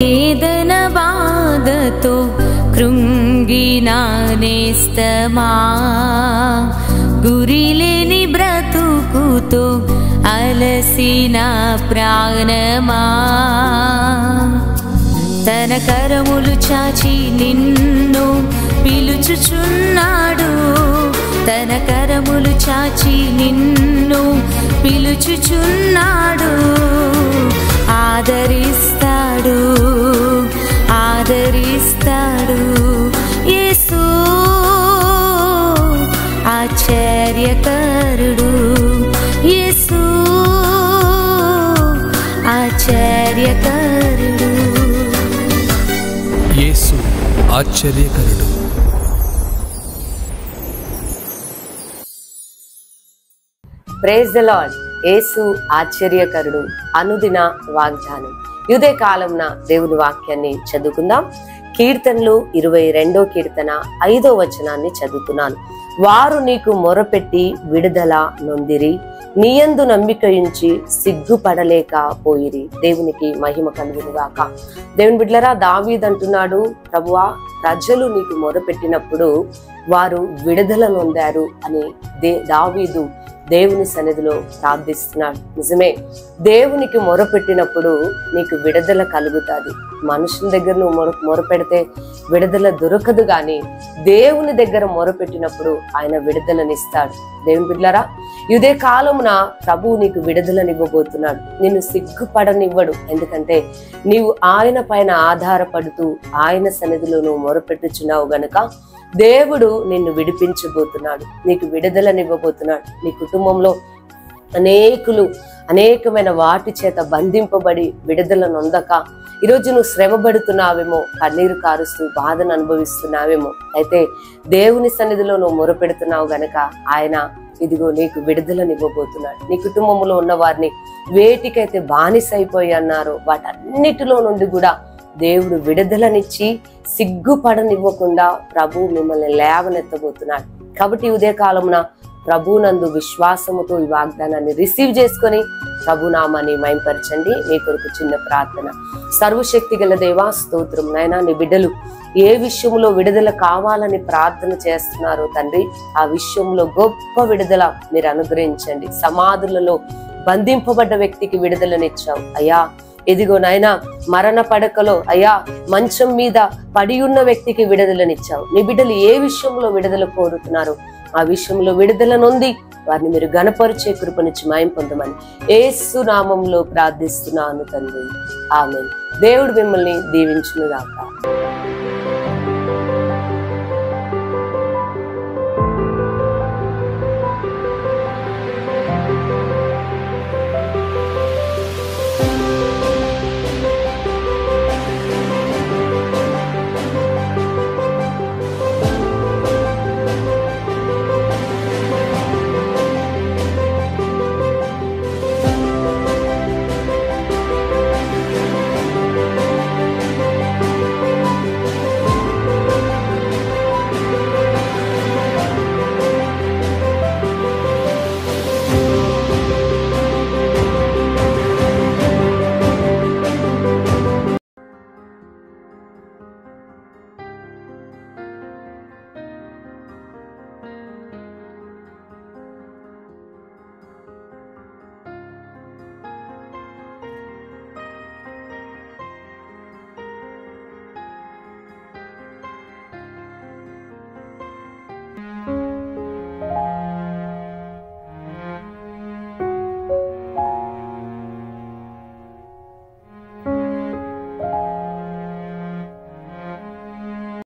వేదన బాధతో నేస్తమా గురిలేని బ్రతుకుతో అలసిన ప్రాణమా తన కరములు చాచి నిన్ను పిలుచుచున్నాడు తన కరములు చాచి నిన్ను పిలుచుచున్నాడు ఆదరిస్తాడు యేసు ఆశ్చర్యకరుడు. యేసు ఆశ్చర్యకరుడు. యేసు ఆశ్చర్యకరుడు. ప్రేజ్ ద లార్డ్ యేసు ఆశ్చర్యకరుడు. అనుదిన వాగ్దానం. యుదే కాలంన దేవుని వాక్యాన్ని చదువుకుందాం. కీర్తనలు ఇరవై రెండో కీర్తన ఐదో వచనాన్ని చదువుతున్నాను. వారు నీకు మొరపెట్టి విడుదల నొందిరి. నీయందు నమ్మికయుంచి సిగ్గుపడలేక పోయిరి. దేవునికి మహిమ కలుగునుగాక. దేవుని బిడ్డలరా దావీద్ అంటున్నాడు ప్రభువా ప్రజలు నీకు మొరపెట్టినప్పుడు వారు విడుదల నొందారు అని దే దావీదు దేవుని సన్నిధిలో ప్రార్థిస్తున్నాడు. నిజమే దేవునికి మొరపెట్టినప్పుడు నీకు విడుదల కలుగుతుంది. మనుషుల దగ్గర నువ్వు మొర మొరపెడితే విడుదల దొరకదు కానీ దేవుని దగ్గర మొరపెట్టినప్పుడు ఆయన విడుదలనిస్తాడు. దేవుని బిడ్డలారా ఇదే కాలమున ప్రభువు నీకు విడుదలనివ్వబోతున్నాడు. నిన్ను సిగ్గుపడనివ్వడు. ఎందుకంటే నీవు ఆయన పైన ఆధారపడుతూ ఆయన సన్నిధిలో నువ్వు మొరపెట్టుచున్నావు గనక దేవుడు నిన్ను విడిపించబోతున్నాడు నీకు విడుదలనివ్వబోతున్నాడు. నీ కుటుంబంలో అనేకులు అనేకమైన వాటి చేత బంధింపబడి విడుదల నొందక ఈరోజు నువ్వు శ్రమపడుతున్నావేమో కన్నీరు కారుస్తూ బాధను అనుభవిస్తున్నావేమో. అయితే దేవుని సన్నిధిలో నువ్వు మొరపెడుతున్నావు గనక ఆయన ఇదిగో నీకు విడుదలనివ్వబోతున్నాడు. నీ కుటుంబంలో ఉన్న వారిని వేటికైతే బానిసైపోయి అన్నారో వాటన్నిటిలో నుండి కూడా దేవుడు విడుదలనిచ్చి సిగ్గుపడనివ్వకుండా ప్రభు మిమ్మల్ని లేవనెత్తబోతున్నాడు. కాబట్టి ఉదయ ఉదయకాలమున ప్రభునందు విశ్వాసముతో ఈ వాగ్దానాన్ని రిసీవ్ చేసుకొని ప్రభునామాన్ని మైంపరచండి. మీ కొరకు చిన్న ప్రార్థన. సర్వశక్తి గల దేవా స్తోత్రం. నైనా నీ బిడ్డలు ఏ విషయంలో విడుదల కావాలని ప్రార్థన చేస్తున్నారో తండ్రి ఆ విషయంలో గొప్ప విడుదల మీరు అనుగ్రహించండి. సమాధులలో బంధింపబడ్డ వ్యక్తికి విడుదలనిచ్చావు అయ్యా ఇదిగో నాయనా మరణ పడకలో అయ్యా మంచం మీద పడి ఉన్న వ్యక్తికి విడుదలనిచ్చావు. నీ బిడ్డలు ఏ విషయంలో విడుదల కోరుతున్నారు? ఆ విషయంలో విడుదల నొంది వారిని మీరు గణపరిచే కృపనిచ్చి మాయం పొందమని ఏసు నామంలో ప్రార్థిస్తున్నాను తండ్రి. ఆమె దేవుడు మిమ్మల్ని దీవించునుగాక.